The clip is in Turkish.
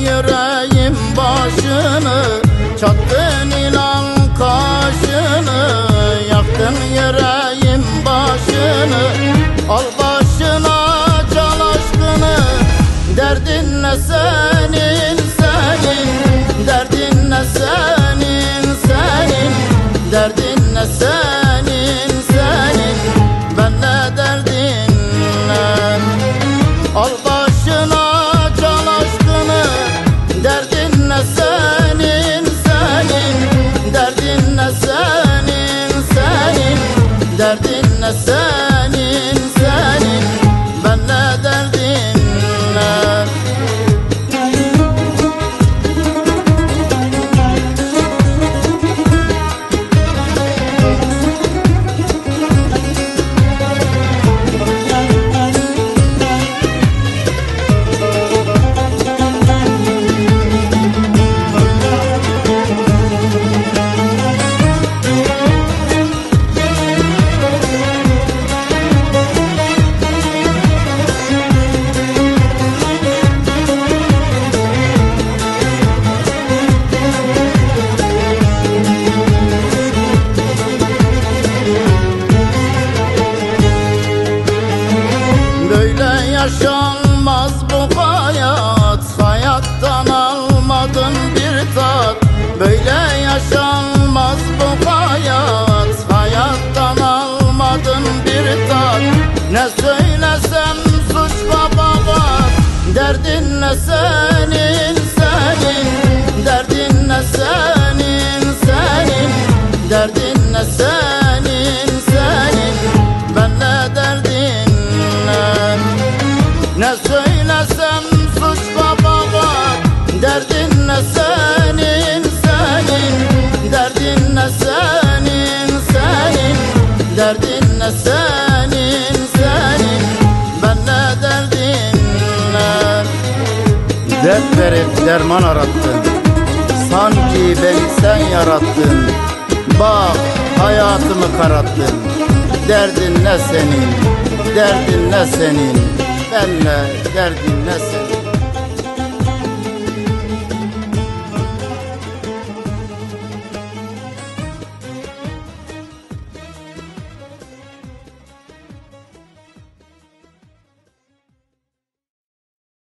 Yüreğim başını Çattın ilan kaşını Yaktın yüreğim başını. Al başına çal aşkını Derdin ne senin yaşanmaz bu hayat. Hayattan almadın bir tat. Böyle yaşanmaz bu hayat. Hayattan almadın bir tat. Ne söylesem suç kabahat Derdin ne Derdin ne senin senin Derdin ne senin senin Derdin ne senin senin Ben ne derdin ne Dert verip derman arattın. Sanki beni sen yarattın. Bak hayatımı karattın. Derdin ne senin? Derdin ne senin? Benle derdin ne senin